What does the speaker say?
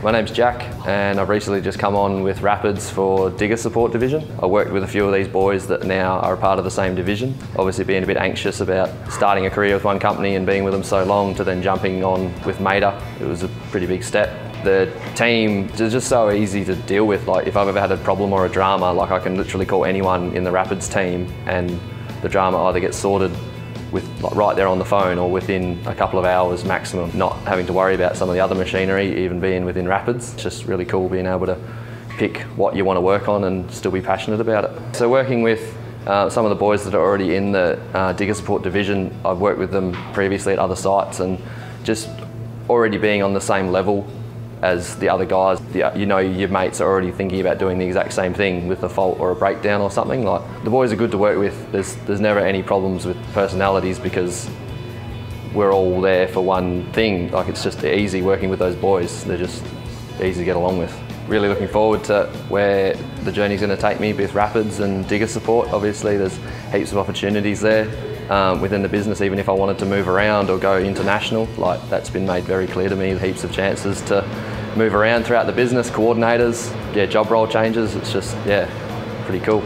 My name's Jack and I've recently just come on with Rapids for digger support division. I worked with a few of these boys that now are a part of the same division. Obviously being a bit anxious about starting a career with one company and being with them so long to then jumping on with Mader. It was a pretty big step. The team is just so easy to deal with. Like if I've ever had a problem or a drama, like I can literally call anyone in the Rapids team and the drama either gets sorted with right there on the phone or within a couple of hours maximum, not having to worry about some of the other machinery, even being within Rapids. It's just really cool being able to pick what you want to work on and still be passionate about it. So working with uh, some of the boys that are already in the uh, digger support division, I've worked with them previously at other sites and just already being on the same level as the other guys. You know your mates are already thinking about doing the exact same thing with a fault or a breakdown or something. Like the boys are good to work with. There's there's never any problems with personalities because we're all there for one thing. Like it's just easy working with those boys. They're just easy to get along with. Really looking forward to where the journey's going to take me with Rapids and digger support. Obviously there's heaps of opportunities there. Um, within the business, even if I wanted to move around or go international, like that's been made very clear to me, heaps of chances to move around throughout the business, coordinators, yeah, job role changes, it's just, yeah, pretty cool.